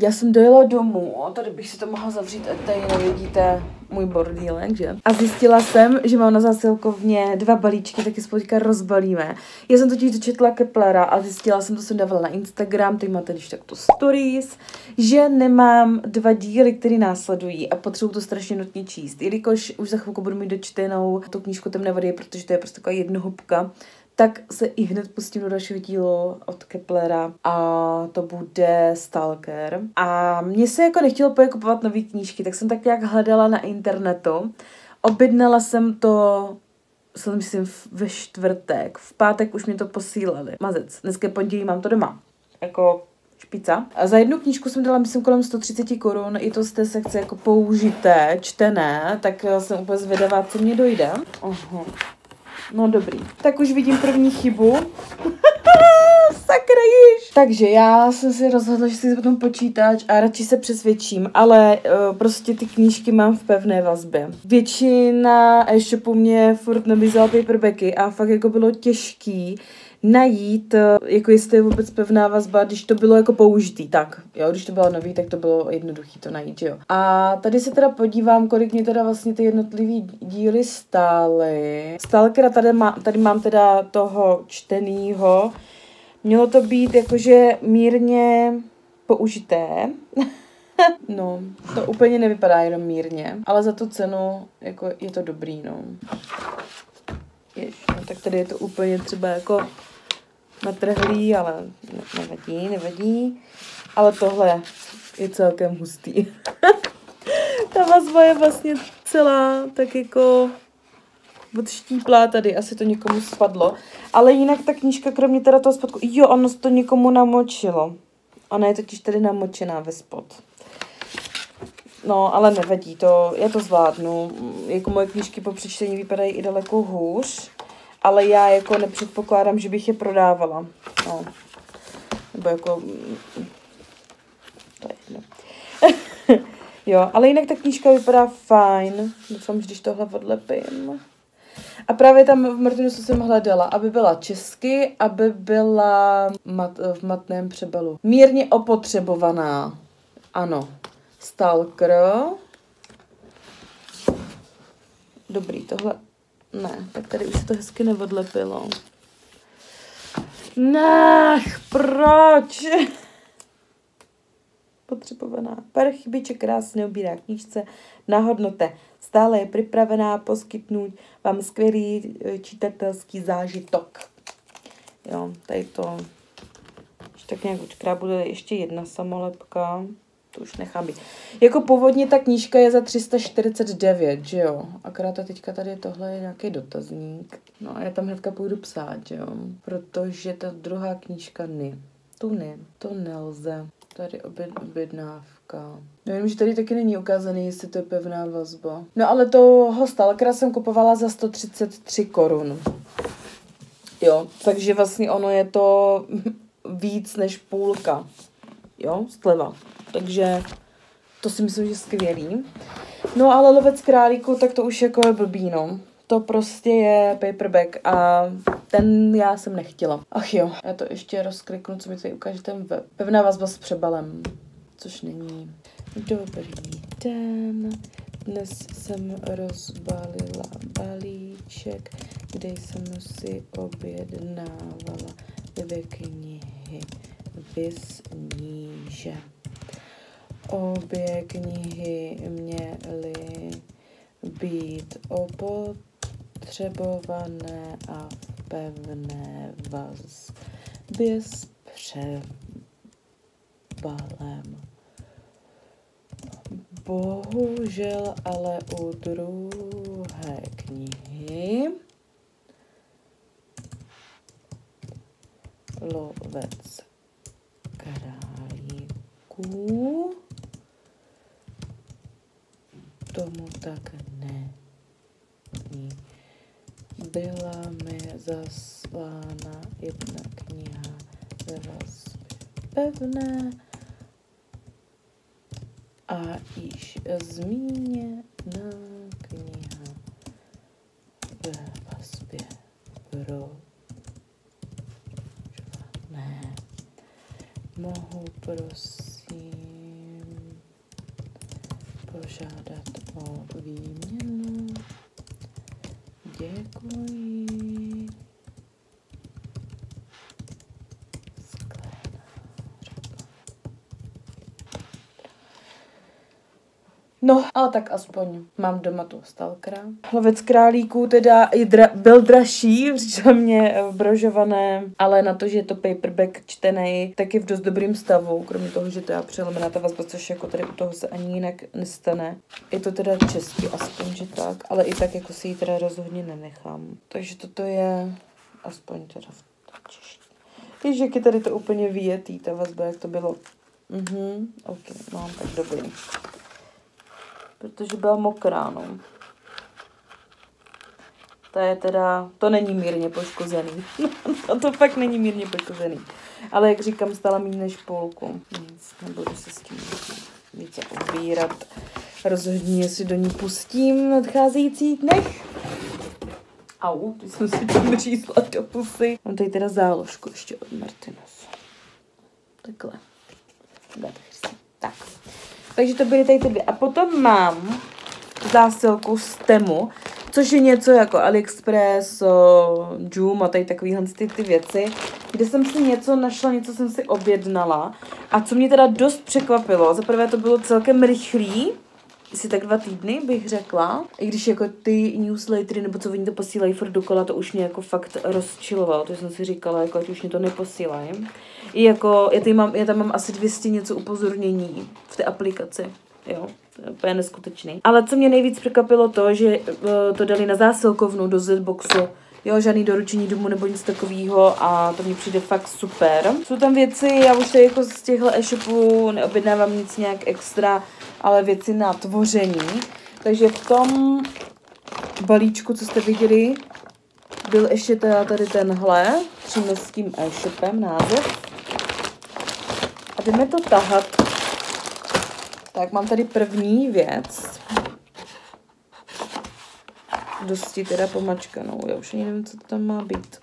já jsem dojela domů, tady bych si to mohla zavřít, ať tady nevidíte můj bordílek, že? A zjistila jsem, že mám na zásilkovně dva balíčky, taky spolu rozbalíme. Já jsem totiž dočetla Keplera a zjistila jsem, to jsem dávala na Instagram, teď máte když tak to stories, že nemám dva díly, které následují a potřebuji to strašně nutně číst. Jelikož už za chvilku budu mít dočtenou tu knížku Temné vody, protože to je prostě taková jednohubka, tak se i hned pustím do dalšího dílu od Keplera a to bude Stalker. A mně se jako nechtělo kupovat nové knížky, tak jsem tak jak hledala na internetu. Objednala jsem to jsem myslím ve čtvrtek, v pátek už mě to posílali. Mazec, dneska pondělí mám to doma. Jako špica. A za jednu knížku jsem dala, myslím, kolem 130 korun, i to z té sekce jako použité, čtené, tak jsem úplně zvědavá, co mě dojde. Aha. No dobrý. Tak už vidím první chybu. Sakra již. Takže já jsem si rozhodla, že si potom počítač a radši se přesvědčím, ale uh, prostě ty knížky mám v pevné vazbě. Většina e-shopů mě furt nabízela paperbacky a fakt jako bylo těžký najít, eh, jako jestli je vůbec pevná vazba, když to bylo jako použitý, tak jo, když to bylo nový, tak to bylo jednoduchý to najít, jo. A tady se teda podívám, kolik mě teda vlastně ty jednotlivý díly stály. Stalkera tady, má, tady mám teda toho čtenýho. Mělo to být jakože mírně použité. no, to úplně nevypadá jenom mírně, ale za tu cenu jako je to dobrý, no. Jež, no tak tady je to úplně třeba jako natrhlý, ale ne, nevadí, nevadí. Ale tohle je celkem hustý. Ta vazba je vlastně celá tak jako odštíplá tady, asi to někomu spadlo. Ale jinak ta knížka, kromě teda toho spodku, jo, ono to někomu namočilo. Ona je totiž tady namočená ve spod. No, ale nevadí to, já to zvládnu. Jako moje knížky po přečtení vypadají i daleko hůř ale já jako nepředpokládám, že bych je prodávala. No. Nebo jako... To je jedno. jo, ale jinak ta knížka vypadá fajn. Doufám, že když tohle odlepím. A právě tam v Martinusu jsem hledala, aby byla česky, aby byla mat, v matném přebalu. Mírně opotřebovaná. Ano. Stalker. Dobrý, tohle ne, tak tady už se to hezky neodlepilo. Nech, proč? Potřebovaná. Pár chybiček krásně obírá knížce na hodnote. Stále je připravená poskytnout vám skvělý eh, čitatelský zážitok. Jo, tady to tak nějak učkrá bude ještě jedna samolepka to už nechám být. Jako původně ta knížka je za 349, že jo? Akorát ta teďka tady tohle je nějaký dotazník. No a já tam hnedka půjdu psát, že jo? Protože ta druhá knížka ne. Tu ne, to nelze. Tady oběd, objednávka. Nevím, že tady taky není ukázaný, jestli to je pevná vazba. No ale toho Stalkera jsem kupovala za 133 korun. Jo, takže vlastně ono je to víc než půlka. Jo, sleva. Takže to si myslím, že je skvělý. No ale lovec králíku, tak to už jako je blbý, no. To prostě je paperback a ten já jsem nechtěla. Ach jo, já to ještě rozkliknu, co mi tady ukáže ten web. Pevná vazba s přebalem, což není. Dobrý den. Dnes jsem rozbalila balíček, kde jsem si objednávala dvě knihy. Vys níže. Obě knihy měly být opotřebované a v pevné vazbě s přebalem. Bohužel ale u druhé knihy Lovec králíků tomu tak ne. Byla mi zaslána jedna kniha ve vazbě pevné a již zmíněná kniha ve vazbě pro ne. Mohu prosím požádat o výměnu. Děkuji. No, ale tak aspoň mám doma tu stalkera. Hlovec králíků teda dra- byl dražší, mě eh, brožované, ale na to, že je to paperback čtený, tak je v dost dobrým stavu, kromě toho, že to je přelomená ta vazba, což jako tady u toho se ani jinak nestane. Je to teda český, aspoň, že tak, ale i tak jako si ji teda rozhodně nenechám. Takže toto je aspoň teda v češtině. Jak je tady to úplně vyjetý, ta vazba, jak to bylo. Mhm, ok, mám tak dobrý protože byla mokrá, no. To je teda, to není mírně poškozený. to, to fakt není mírně poškozený. Ale jak říkám, stala méně než půlku. Nic, nebudu se s tím více obírat. Rozhodně si do ní pustím v nadcházejících dnech. Au, ty jsem si tam řízla do pusy. Mám tady teda záložku ještě od Martinus. Takhle. Tak. Takže to byly tady ty dvě. A potom mám zásilku z Temu, což je něco jako AliExpress, Joom a tady takovýhle ty, ty věci, kde jsem si něco našla, něco jsem si objednala a co mě teda dost překvapilo, za prvé to bylo celkem rychlý, asi tak dva týdny, bych řekla. I když jako ty newslettery, nebo co oni to posílají furt dokola, to už mě jako fakt rozčilovalo. To jsem si říkala, jako ať už mě to neposílají. I jako, já, tady mám, já tam mám asi 200 něco upozornění v té aplikaci. Jo, to je úplně neskutečný. Ale co mě nejvíc překvapilo to, že uh, to dali na zásilkovnu do Zboxu. Jo, žádný doručení domů nebo nic takového a to mi přijde fakt super. Jsou tam věci, já už tady jako z těchto e-shopů neobjednávám nic nějak extra, ale věci na tvoření. Takže v tom balíčku, co jste viděli, byl ještě tady tenhle, tím e-shopem název. A jdeme to tahat. Tak mám tady první věc. Dosti teda pomačkanou, já už nevím, co to tam má být.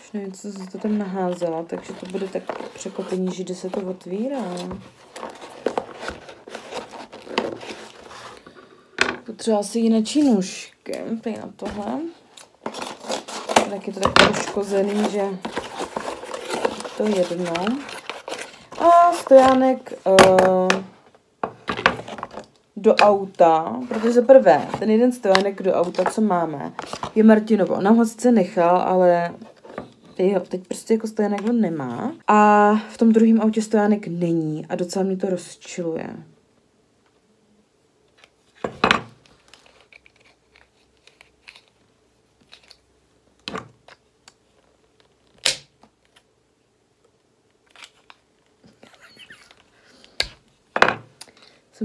Už nevím, co se to tam naházela, takže to bude tak překopení, že se to otvírá. Potřeba si jiné nůžky, tady na tohle. Tak je to tak poškozený, že to jedno. A stojánek uh, do auta, protože za prvé, ten jeden stojánek do auta, co máme, je Martinovo. On nám ho sice nechal, ale jo, teď prostě jako stojánek on nemá. A v tom druhém autě stojánek není a docela mě to rozčiluje.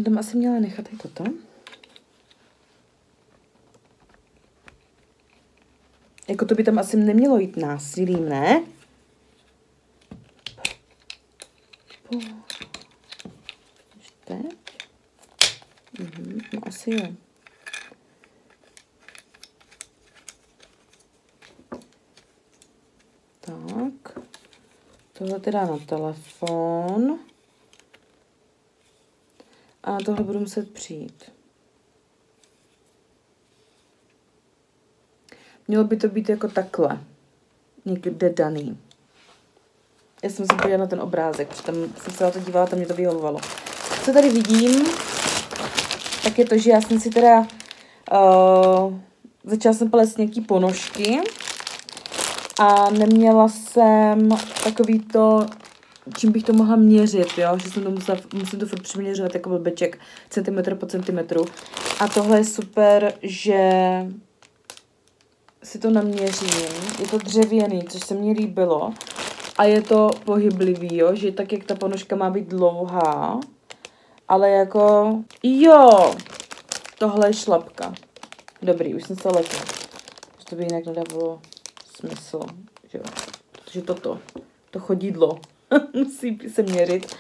Jsem tam asi měla nechat i toto. Jako to by tam asi nemělo jít násilím, ne? Mhm, no asi jo. Tak. Tohle teda na telefon. A tohle budu muset přijít. Mělo by to být jako takhle. Někde daný. Já jsem se podívala na ten obrázek, protože tam jsem se na to dívala, tam mě to vyhovovalo. Co tady vidím, tak je to, že já jsem si teda uh, začala jsem plést nějaký ponožky a neměla jsem takový to čím bych to mohla měřit, jo? že jsem to musela, musím to furt přiměřovat jako blbeček, centimetr po centimetru. A tohle je super, že si to naměřím. Je to dřevěný, což se mně líbilo. A je to pohyblivý, jo? že tak, jak ta ponožka má být dlouhá, ale jako, jo, tohle je šlapka. Dobrý, už jsem se lekla. To by jinak nedávalo smysl, že jo. Protože toto, to chodidlo, musí se měřit.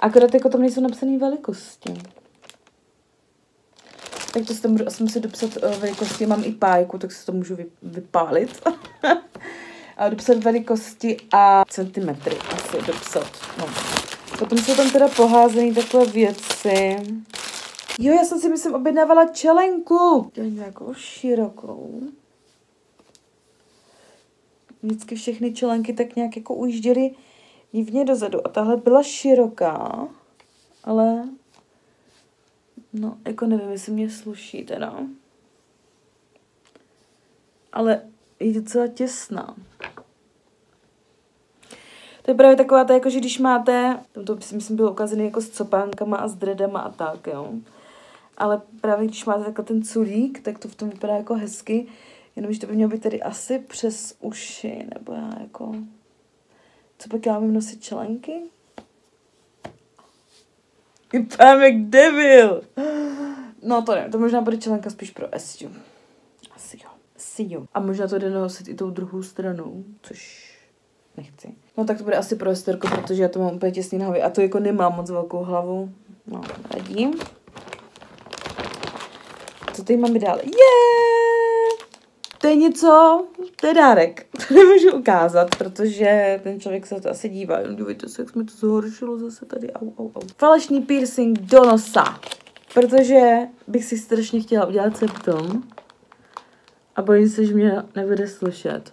Akorát jako tam nejsou napsané velikosti. Tak to si to můžu asi muset dopsat uh, velikosti. Mám i pájku, tak si to můžu vy, vypálit. a dopsat velikosti a centimetry asi dopsat. No. Potom jsou tam teda poházené takové věci. Jo, já jsem si myslím objednávala čelenku. Nějakou širokou. Vždycky všechny čelenky tak nějak jako ujížděly divně dozadu. A tahle byla široká, ale no, jako nevím, jestli mě sluší teda. Ale je docela těsná. To je právě taková ta, jako, že když máte, tam to si myslím bylo ukázané jako s copánkama a s dredama a tak, jo. Ale právě když máte takhle ten culík, tak to v tom vypadá jako hezky, jenomže to by mělo být tady asi přes uši, nebo já jako... Co pak já mám nosit členky? Vypadám jak devil! No to ne, to možná bude členka spíš pro Estu. Asi jo. Asi jo. A možná to jde nosit i tou druhou stranou, což nechci. No tak to bude asi pro Esterko, protože já to mám úplně těsný na hlavě a to jako nemám moc velkou hlavu. No, radím. Co tady máme dál? Je! To je něco, to je dárek. To nemůžu ukázat, protože ten člověk se to asi dívá. Dívejte se, jak mi to zhoršilo zase tady. Au, au, au. Falešný piercing do nosa. Protože bych si strašně chtěla udělat septum. A bojím se, že mě nebude slyšet.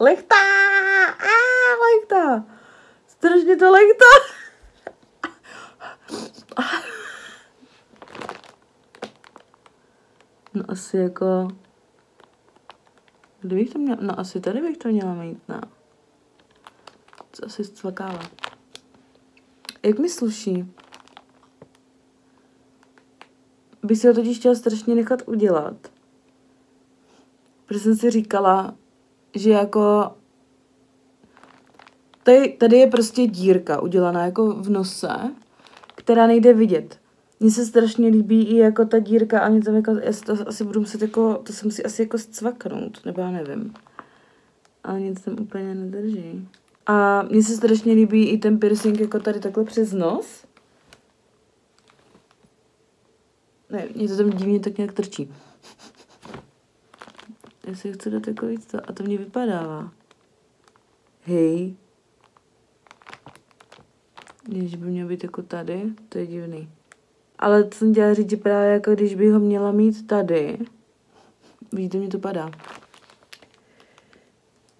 Lechtá! A, lechtá! Strašně to lechtá! No asi jako... Kde bych to měla? No asi tady bych to měla mít, ne? Co asi zcvakává. Jak mi sluší? Bych si ho totiž chtěla strašně nechat udělat. Protože jsem si říkala, že jako tady, tady je prostě dírka udělaná jako v nose, která nejde vidět. Mně se strašně líbí i jako ta dírka, ani tam jako, já to asi budu muset jako, to se musí asi jako zcvaknout, nebo já nevím. Ale nic tam úplně nedrží. A mně se strašně líbí i ten piercing jako tady takhle přes nos. Ne, mě to tam divně tak nějak trčí. Já si chci dát jako víc to, a to mě vypadává. Hej. Když by měl být jako tady, to je divný. Ale to jsem chtěla říct, že právě jako když by ho měla mít tady, vidíte, mě to padá.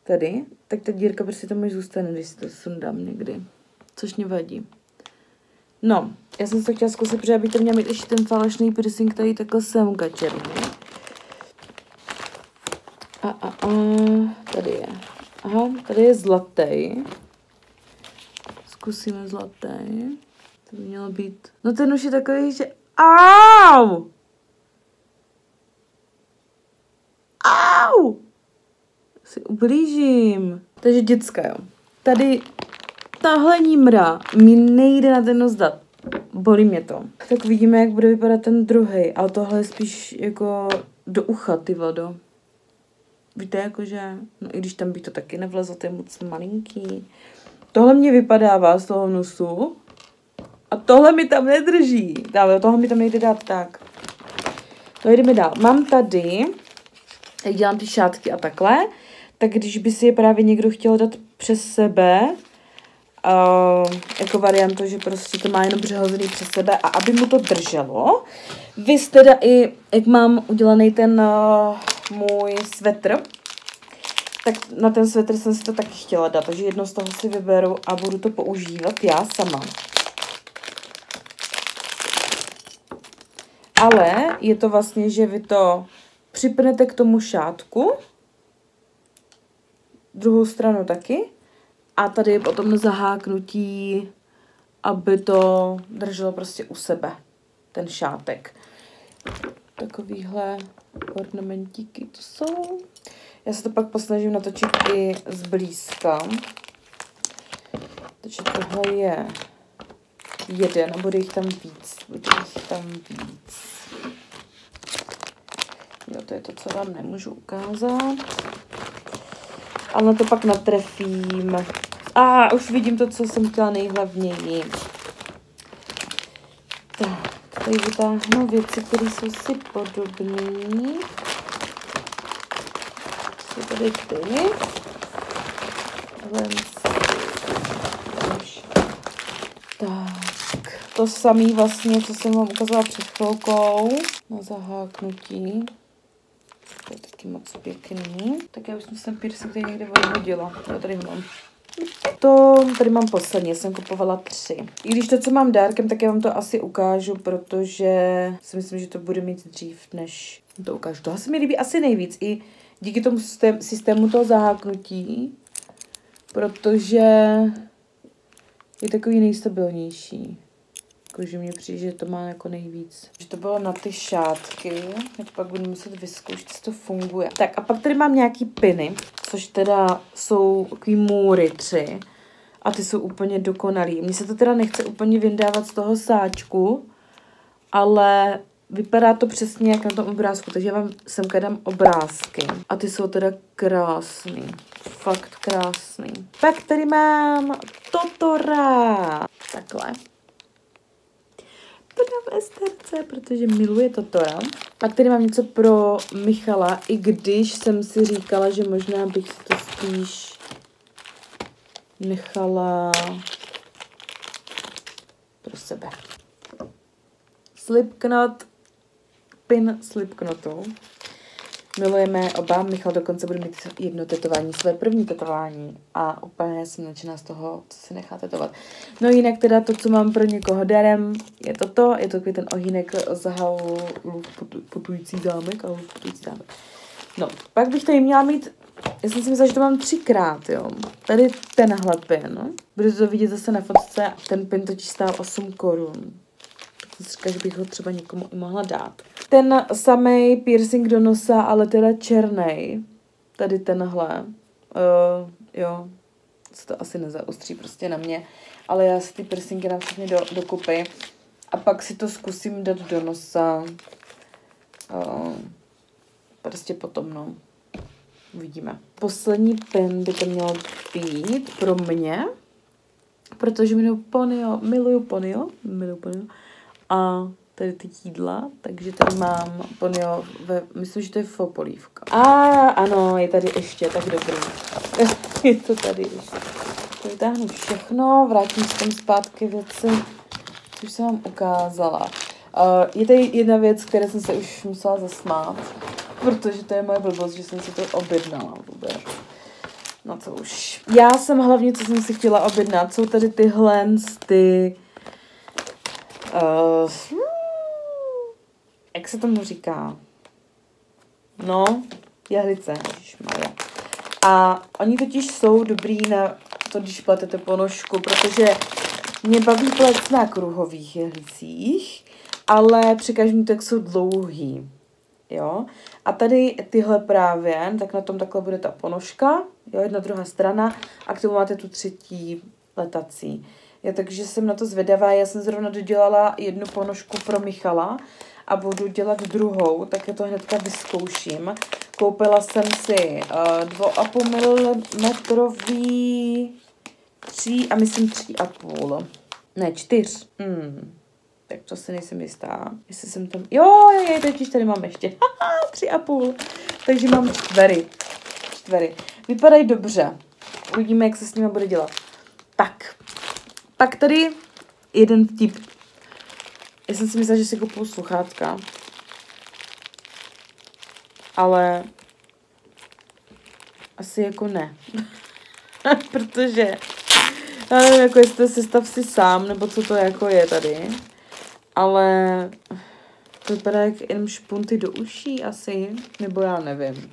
Tady, tak ta dírka prostě tam už zůstane, když si to sundám někdy. Což mě vadí. No, já jsem se chtěla zkusit, protože bych to měla mít ještě ten falešný piercing tady takhle semka černý. A, a, a, tady je. Aha, tady je zlatý. Zkusíme zlatý. To by mělo být... No ten už je takový, že... Au! Au! Si ublížím. Takže děcka, jo. Tady tahle nímra mi nejde na ten nos dát. Bolí mě to. Tak vidíme, jak bude vypadat ten druhý, ale tohle je spíš jako do ucha, ty vodo. Víte, jakože, no i když tam by to taky nevlezlo, to je moc malinký. Tohle mě vypadává z toho nosu a tohle mi tam nedrží. Dále, tohle mi tam nejde dát tak. To jdeme dál. Mám tady, jak dělám ty šátky a takhle, tak když by si je právě někdo chtěl dát přes sebe, uh, jako variantu, že prostě to má jenom přehozený přes sebe a aby mu to drželo. Vy teda i, jak mám udělaný ten uh, můj svetr, tak na ten svetr jsem si to taky chtěla dát, takže jedno z toho si vyberu a budu to používat já sama. Ale je to vlastně, že vy to připnete k tomu šátku, druhou stranu taky, a tady je potom zaháknutí, aby to drželo prostě u sebe, ten šátek. Takovýhle ornamentíky to jsou. Já se to pak posnažím natočit i zblízka. Takže tohle je jeden a bude jich tam víc. Bude jich tam víc. Jo, to je to, co vám nemůžu ukázat. Ale na to pak natrefím. A ah, už vidím to, co jsem chtěla nejhlavněji. Tak, tady vytáhnu věci, které jsou si podobné. Tady ty. Tak, to samý vlastně, co jsem vám ukazovala před chvilkou na zaháknutí. To je taky moc pěkný. Tak já už jsem ten piercing tady někde odhodila. Já tady mám. To tady mám posledně, jsem kupovala tři. I když to, co mám dárkem, tak já vám to asi ukážu, protože si myslím, že to bude mít dřív, než to ukážu. Toho se mi líbí asi nejvíc, i díky tomu systém, systému toho zaháknutí, protože je takový nejstabilnější. Jakože mě přijde, že to má jako nejvíc. Že to bylo na ty šátky, teď pak budu muset vyzkoušet, jestli to funguje. Tak a pak tady mám nějaký piny, což teda jsou takový můry tři. A ty jsou úplně dokonalý. Mně se to teda nechce úplně vyndávat z toho sáčku, ale vypadá to přesně jak na tom obrázku, takže já vám semka dám obrázky. A ty jsou teda krásný. Fakt krásný. Pak tady mám Totora. Takhle podám Esterce, protože miluje Totora. Pak tady mám něco pro Michala, i když jsem si říkala, že možná bych si to spíš nechala pro sebe. Slipknot, pin Slipknotu milujeme oba. Michal dokonce bude mít jedno tetování, své první tetování a úplně jsem nadšená z toho, co se nechá tetovat. No jinak teda to, co mám pro někoho darem, je toto, je to takový ten ohýnek z halu putující zámek, a putující. No, pak bych tady měla mít, já jsem si myslela, že to mám třikrát, jo. Tady tenhle pin, bude to vidět zase na fotce, ten pin totiž stál 8 korun. Říkala, že bych ho třeba někomu i mohla dát ten samý piercing do nosa, ale teda černý. Tady tenhle. Uh, jo, se to asi nezaostří prostě na mě. Ale já si ty piercingy dám všechny do, do kupy. A pak si to zkusím dát do nosa. Uh, prostě potom, no. Uvidíme. Poslední pen by to mělo být pro mě, protože miluju ponyo, miluju ponyo, miluju ponyo. A tady ty jídla, takže tady mám ponyo, ve, myslím, že to je fopolívka. A ano, je tady ještě, tak dobrý. je to tady ještě. To vytáhnu všechno, vrátím se tam zpátky věci, což jsem vám ukázala. Uh, je tady jedna věc, které jsem se už musela zasmát, protože to je moje blbost, že jsem si to objednala vůbec. No co už. Já jsem hlavně, co jsem si chtěla objednat, jsou tady tyhle ty uh, jak se tomu říká? No, jehlice, ježišmarja. A oni totiž jsou dobrý na to, když pletete ponožku, protože mě baví plet na kruhových jehlicích, ale při každém tak jsou dlouhý. Jo? A tady tyhle právě, tak na tom takhle bude ta ponožka, jo, jedna druhá strana a k tomu máte tu třetí letací. Jo, takže jsem na to zvědavá, já jsem zrovna dodělala jednu ponožku pro Michala a budu dělat druhou, tak je to hnedka vyzkouším. Koupila jsem si uh, 2,5 mm tři a myslím tři a půl. Ne, čtyř. Hmm. Tak to si nejsem jistá. Jestli jsem tam... Jo, je, totiž tady mám ještě. tři a půl. Takže mám čtvery. Čtvery. Vypadají dobře. Uvidíme, jak se s nimi bude dělat. Tak. Pak tady jeden vtip já jsem si myslela, že si kupuju sluchátka. Ale asi jako ne. Protože já nevím, jako jestli to sestav si sám, nebo co to jako je tady. Ale to vypadá jak jenom špunty do uší asi, nebo já nevím.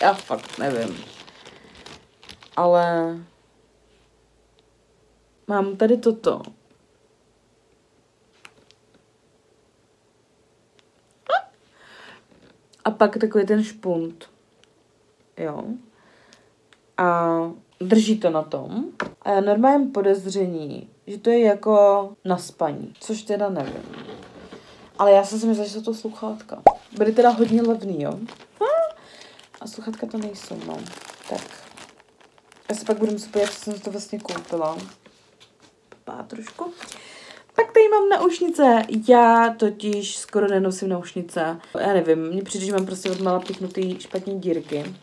Já fakt nevím. Ale mám tady toto. A pak takový ten špunt. Jo. A drží to na tom. A já normálně podezření, že to je jako na spaní, což teda nevím. Ale já jsem si myslela, že jsou to sluchátka. Byly teda hodně levný, jo. A sluchátka to nejsou, no. Tak. Já se pak budu muset podívat, co jsem to vlastně koupila. Pá, trošku. Tak tady mám naušnice. Já totiž skoro nenosím naušnice. Já nevím, mně přijde, že mám prostě od mala pichnutý špatně dírky.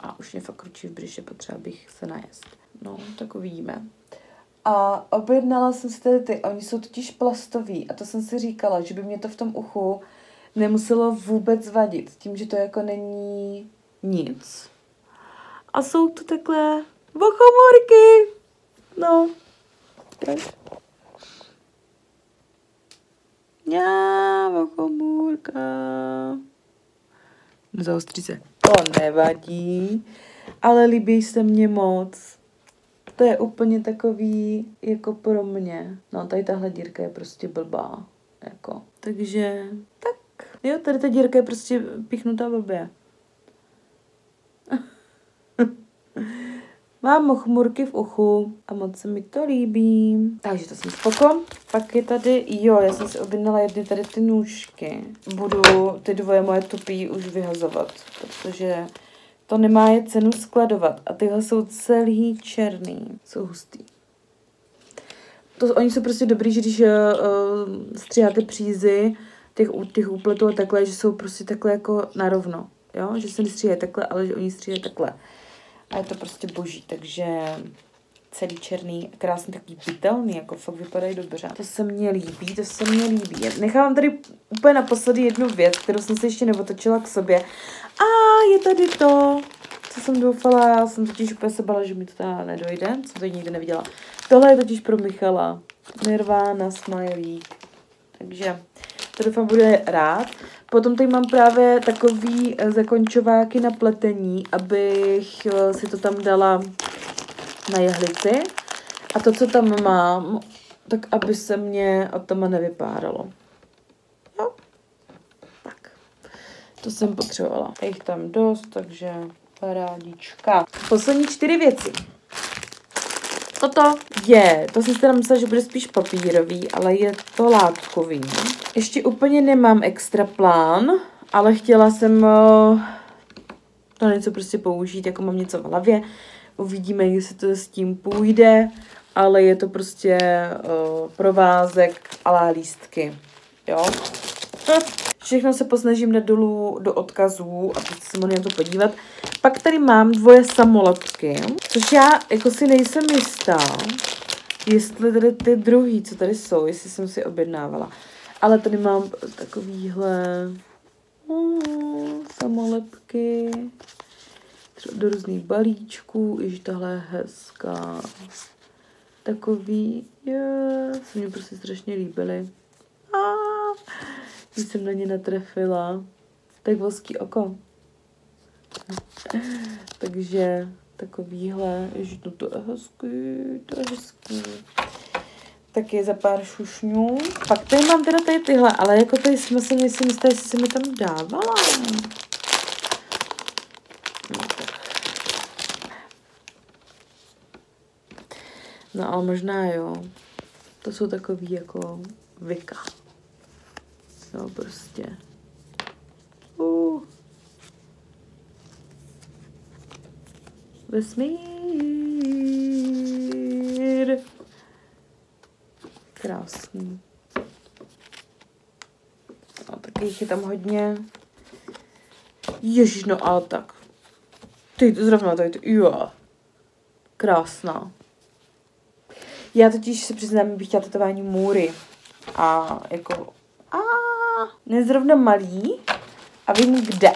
A už mě fakt ručí v břiše, potřeba bych se najest. No, tak uvidíme. A objednala jsem si tady ty, oni jsou totiž plastový a to jsem si říkala, že by mě to v tom uchu nemuselo vůbec vadit, tím, že to jako není nic. A jsou to takhle bochomorky. No. Tak. Já, bochomůrka. Zaostří se. To nevadí, ale líbí se mně moc. To je úplně takový, jako pro mě. No, tady tahle dírka je prostě blbá. Jako. Takže, tak. Jo, tady ta dírka je prostě pichnutá blbě. Mám mochmurky v uchu a moc se mi to líbí. Takže to jsem spoko. Pak je tady, jo, já jsem si objednala jedny tady ty nůžky. Budu ty dvoje moje tupí už vyhazovat, protože to nemá je cenu skladovat. A tyhle jsou celý černý. Jsou hustý. To, oni jsou prostě dobrý, že když uh, stříháte přízy těch, těch úpletů a takhle, že jsou prostě takhle jako narovno. Jo? Že se nestříhají takhle, ale že oni stříhají takhle. A je to prostě boží, takže celý černý, krásný, takový bytelný, jako fakt vypadají dobře. To se mně líbí, to se mně líbí. Nechám tady úplně naposledy jednu věc, kterou jsem si ještě neotočila k sobě. A je tady to, co jsem doufala, já jsem totiž úplně se bala, že mi to teda nedojde, jsem to nikdy neviděla. Tohle je totiž pro Michala. Nirvana Smiley. Takže to doufám bude rád. Potom tady mám právě takový eh, zakončováky na pletení, abych eh, si to tam dala na jehlici. A to, co tam mám, tak aby se mě od tom nevypáralo. Jo. Tak. To jsem potřebovala. Je jich tam dost, takže parádička. Poslední čtyři věci. Toto je, to jsem si teda myslela, že bude spíš papírový, ale je to látkový. Ještě úplně nemám extra plán, ale chtěla jsem uh, to něco prostě použít, jako mám něco v hlavě. Uvidíme, jestli to s tím půjde, ale je to prostě uh, provázek a lístky. Jo? Všechno se posnažím dát dolů do odkazů a teď se mohli na to podívat. Pak tady mám dvoje samolepky, což já jako si nejsem jistá, jestli tady ty druhý, co tady jsou, jestli jsem si objednávala. Ale tady mám takovýhle uh, samolepky do různých balíčků, iž tahle je hezká. Takový, yeah, se mi prostě strašně líbily. Když jsem na ně natrefila. Tak voský oko. Takže takovýhle, že to, to je hezký, to je hezký. je za pár šušňů. Pak tady mám teda tady tyhle, ale jako tady jsme se nejsem jistá, jestli se mi tam dávala. No, no ale možná jo. To jsou takový jako vyka. No prostě. Uh. Vesmír. Krásný. No, tak jich je tam hodně. Ježiš, no ale tak. Ty, to zrovna tady, to, jo. Krásná. Já totiž se přiznám, bych chtěla tetování můry. A jako, a nezrovna malý. A vím kde.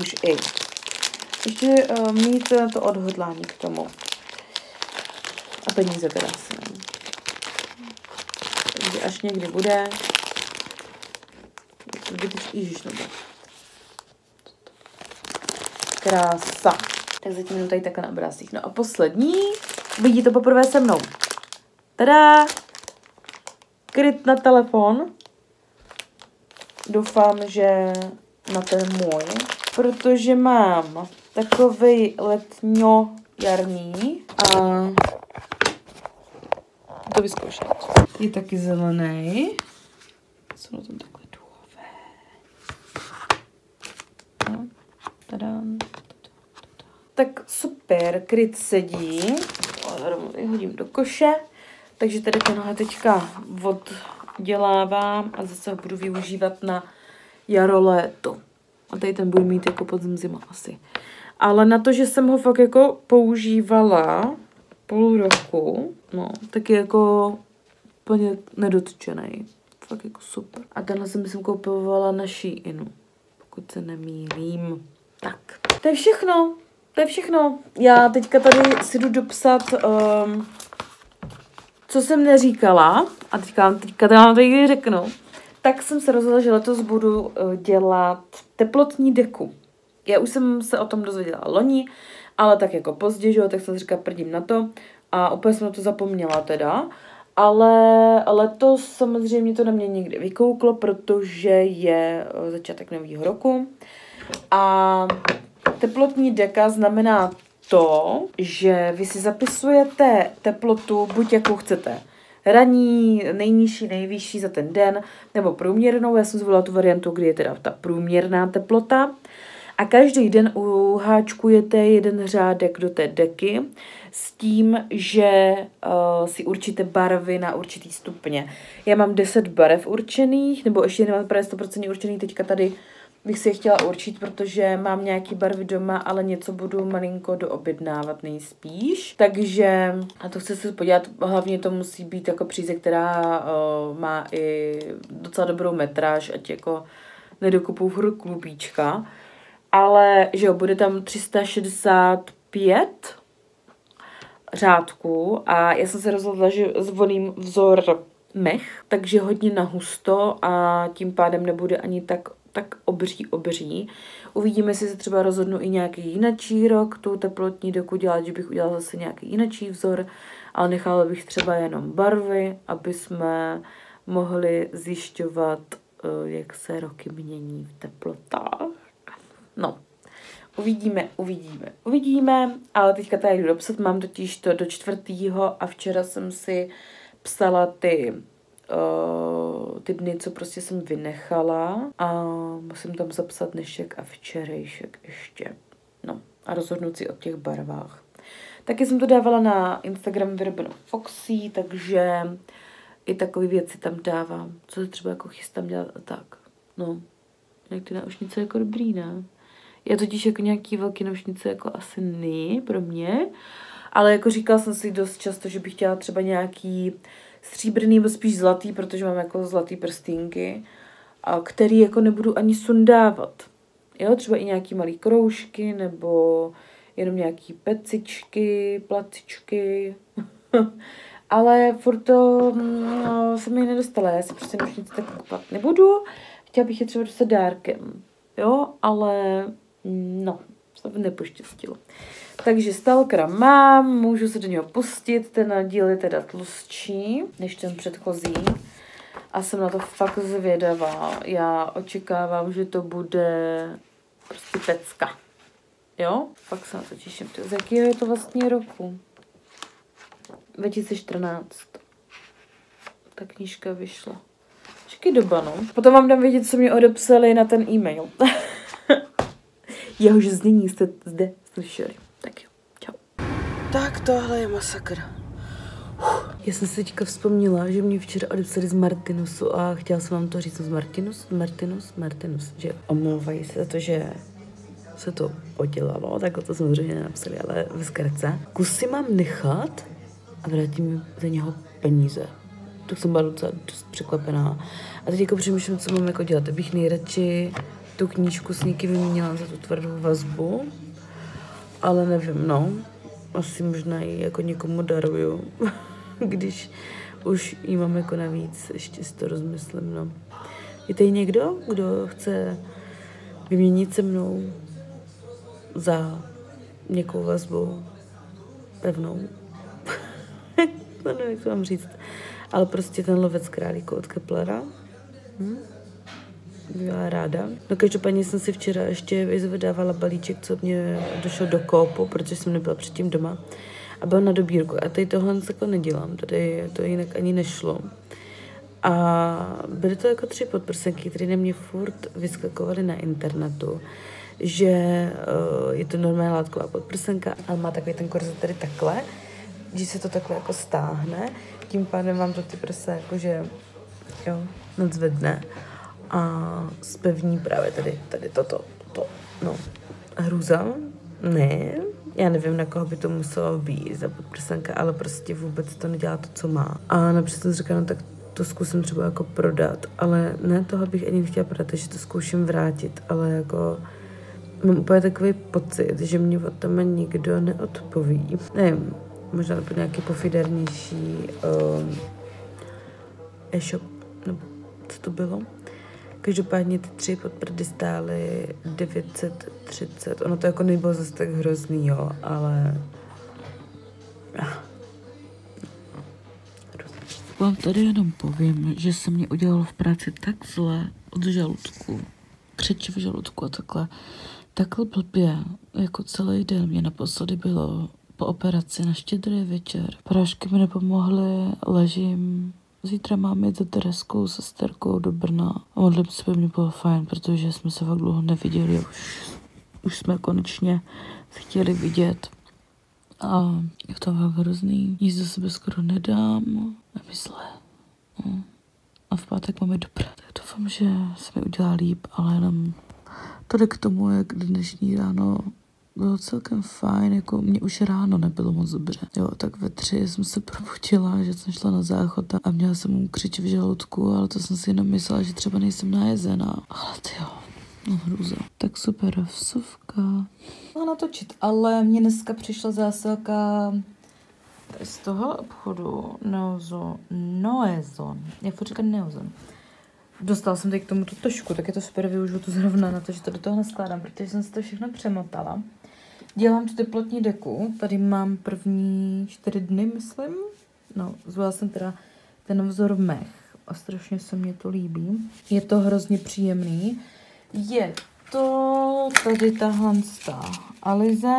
Už i ještě uh, mít uh, to odhodlání k tomu. A peníze teda si. Takže až někdy bude, Ježiš, no Krása. Tak zatím jenom tady takhle na obrázcích. No a poslední, vidí to poprvé se mnou. Tada! Kryt na telefon. Doufám, že na ten můj, protože mám takový letňo-jarní a to vyzkoušet. Je taky zelený. Jsou na tom takové duhové. No, tadám. Tak super, kryt sedí. Hodím do koše. Takže tady tenhle teďka oddělávám a zase ho budu využívat na jaro léto. A tady ten budu mít jako podzim zima asi. Ale na to, že jsem ho fakt jako používala půl roku, no, tak je jako úplně nedotčený. Fakt jako super. A tenhle jsem si koupovala na Sheinu, pokud se nemýlím. Tak, to je všechno. To je všechno. Já teďka tady si jdu dopsat, um, co jsem neříkala, a teďka, teďka to vám tady řeknu, tak jsem se rozhodla, že letos budu uh, dělat teplotní deku. Já už jsem se o tom dozvěděla loni, ale tak jako pozdě, že jo, tak jsem říkala, prdím na to a úplně jsem na to zapomněla teda. Ale letos samozřejmě to na mě někdy vykouklo, protože je uh, začátek nového roku a teplotní deka znamená to, že vy si zapisujete teplotu buď jakou chcete. Ranní, nejnižší, nejvyšší za ten den, nebo průměrnou. Já jsem zvolila tu variantu, kdy je teda ta průměrná teplota. A každý den uháčkujete jeden řádek do té deky s tím, že uh, si určíte barvy na určitý stupně. Já mám 10 barev určených, nebo ještě nemám právě 100% určený, teďka tady bych si je chtěla určit, protože mám nějaký barvy doma, ale něco budu malinko doobjednávat nejspíš. Takže, a to chci se podívat, hlavně to musí být jako příze, která uh, má i docela dobrou metráž, ať jako nedokupu furt klubíčka. Ale, že jo, bude tam 365 řádků a já jsem se rozhodla, že zvolím vzor mech, takže hodně na husto a tím pádem nebude ani tak tak obří, obří. Uvidíme, jestli se třeba rozhodnu i nějaký jinačí rok tu teplotní doku dělat, že bych udělala zase nějaký jinačí vzor, ale nechala bych třeba jenom barvy, aby jsme mohli zjišťovat, eh, jak se roky mění v teplotách. No, uvidíme, uvidíme, uvidíme, ale teďka tady jdu dopsat, mám totiž to do čtvrtýho a včera jsem si psala ty uh, ty dny, co prostě jsem vynechala a musím tam zapsat dnešek a včerejšek ještě. No a rozhodnout si o těch barvách. Taky jsem to dávala na Instagram vyrobeno Foxy, takže i takové věci tam dávám. Co se třeba jako chystám dělat a tak. No, jak ty naušnice jako dobrý, ne? Já totiž jako nějaký velký naušnice jako asi ne pro mě, ale jako říkala jsem si dost často, že bych chtěla třeba nějaký stříbrný nebo spíš zlatý, protože mám jako zlatý prstínky, a který jako nebudu ani sundávat. Jo, třeba i nějaký malý kroužky nebo jenom nějaký pecičky, placičky. Ale furt to no, se mi nedostala, já si prostě už nic tak kupovat nebudu. Chtěla bych je třeba dostat dárkem, jo, ale no, se nepoštěstilo. Takže Stalkera mám, můžu se do něho pustit, ten díl je teda tlustší než ten předchozí. A jsem na to fakt zvědavá. Já očekávám, že to bude prostě pecka. Jo? Fakt se na to těším. Z jakého je to vlastně roku? 2014. Ta knížka vyšla. Počkej doba, no. Potom vám dám vědět, co mě odepsali na ten e-mail. Jehož znění jste zde slyšeli. Tak tohle je masakr. Já jsem si teďka vzpomněla, že mě včera odepsali z Martinusu a chtěla jsem vám to říct z Martinus, Martinus, Martinus, že omlouvají se za to, že se to podělalo, tak to samozřejmě nenapsali, ale v zkratce. Kus si mám nechat a vrátím za něho peníze. Tak jsem byla docela dost překvapená. A teď jako přemýšlím, co mám jako dělat. Bych nejradši tu knížku s někým vyměnila za tu tvrdou vazbu, ale nevím, no. Asi možná ji jako někomu daruju, když už jí mám jako navíc, ještě si to rozmyslím, no. Je tady někdo, kdo chce vyměnit se mnou za někou vazbu pevnou? no nevím, jak to mám říct. Ale prostě ten lovec králíku od Keplera. Hm? Byla ráda. No každopádně jsem si včera ještě vyzvedávala balíček, co mě došel do koupu, protože jsem nebyla předtím doma. A byl na dobírku. A tady tohle jako nedělám, tady to jinak ani nešlo. A byly to jako tři podprsenky, které na mě furt vyskakovaly na internetu, že uh, je to normální látková podprsenka, ale má takový ten korzet tady takhle, že se to takhle jako stáhne, tím pádem vám to ty prsa jakože jo, nadzvedne a zpevní právě tady, tady toto. to, no, hruza, ne, já nevím, na koho by to muselo být za podprsenka, ale prostě vůbec to nedělá to, co má. A například jsem říkala, no tak to zkusím třeba jako prodat, ale ne toho bych ani nechtěla prodat, že to zkouším vrátit, ale jako mám úplně takový pocit, že mě o tom nikdo neodpoví. Nevím, možná to nějaký pofidernější um, e-shop, nebo co to bylo. Každopádně ty tři podprdy stály 930. Ono to jako nebylo zase tak hrozný, jo, ale... Vám tady jenom povím, že se mě udělalo v práci tak zle od žaludku, křeči v žaludku a takhle, takhle blbě, jako celý den mě naposledy bylo po operaci na štědrý večer. Prášky mi nepomohly, ležím, Zítra mám jít za Tereskou sesterkou do Brna a modlím se, by mě bylo fajn, protože jsme se fakt dlouho neviděli už, už jsme konečně chtěli vidět. A je to fakt hrozný. Nic za sebe skoro nedám. Zle. No. A v pátek máme dobré. Tak doufám, že se mi udělá líp, ale jenom tady k tomu, jak dnešní ráno bylo celkem fajn, jako mě už ráno nebylo moc dobře. Jo, tak ve tři jsem se probudila, že jsem šla na záchod a měla jsem mu křič v žaludku, ale to jsem si jenom myslela, že třeba nejsem najezená. Ale ty jo, no hruza. Tak super, vsuvka. Má natočit, ale mě dneska přišla zásilka z toho obchodu Neozo, Noezon. Jak to říká Neozon? Dostala jsem teď k tomu tu tošku, tak je to super, využiju to zrovna na to, že to do toho naskládám, protože jsem si to všechno přemotala. Dělám tu teplotní deku, tady mám první čtyři dny, myslím. No, zvolila jsem teda ten vzor mech a strašně se mě to líbí. Je to hrozně příjemný. Je to tady ta Alize,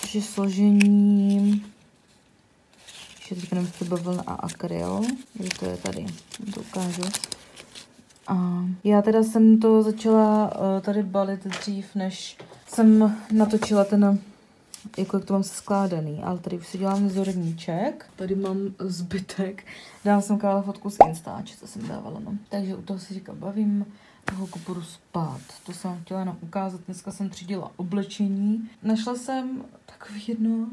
což je složení že teďka nevím, bavlna a akryl, kde to je tady, to ukážu. A já teda jsem to začala uh, tady balit dřív, než jsem natočila ten, jako jak to mám se skládaný, ale tady už si dělám zorníček. Tady mám zbytek. Dala jsem kála fotku z Instače, co jsem dávala, no. Takže u toho si říkám, bavím, toho budu spát. To jsem chtěla jenom ukázat. Dneska jsem třídila oblečení. Našla jsem takový jedno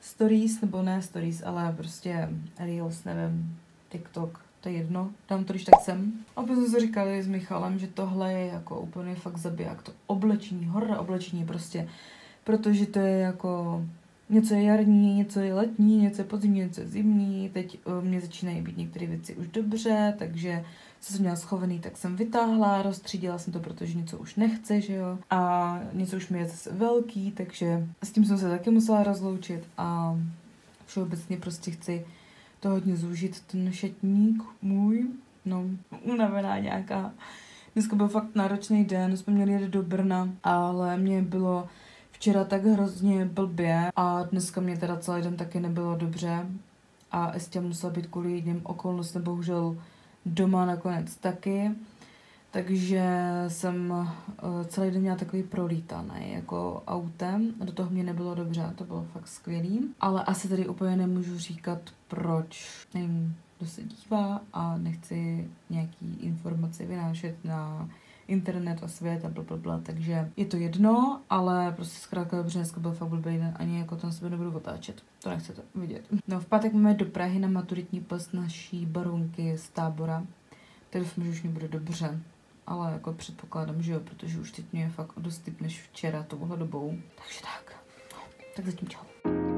stories, nebo ne stories, ale prostě reels, nevím, TikTok, to je jedno, dám to když tak sem. A pak jsme si říkali s Michalem, že tohle je jako úplně fakt zabiják, to oblečení, horra oblečení prostě, protože to je jako něco je jarní, něco je letní, něco je podzimní, něco je zimní, teď uh, mě začínají být některé věci už dobře, takže co jsem měla schovaný, tak jsem vytáhla, rozstřídila jsem to, protože něco už nechce, že jo, a něco už mi je zase velký, takže s tím jsem se taky musela rozloučit a všeobecně prostě chci to hodně zúžit, ten šatník můj, no, unavená nějaká. Dneska byl fakt náročný den, jsme měli jít do Brna, ale mě bylo včera tak hrozně blbě a dneska mě teda celý den taky nebylo dobře a Estě musela být kvůli jedním okolnostem bohužel doma nakonec taky. Takže jsem uh, celý den měla takový prolítaný jako autem. Do toho mě nebylo dobře, to bylo fakt skvělý. Ale asi tady úplně nemůžu říkat proč. Nevím, kdo se dívá a nechci nějaký informace vynášet na internet a svět a blablabla, takže je to jedno, ale prostě zkrátka dobře, dneska byl fakt blbý den, ani jako tam sebe nebudu otáčet, to nechcete vidět. No v pátek máme do Prahy na maturitní post naší baronky z tábora, tak doufám, že už mě bude dobře, ale jako předpokládám, že jo, protože už teď mě je fakt dost než včera touhle dobou, takže tak, no, tak zatím čau.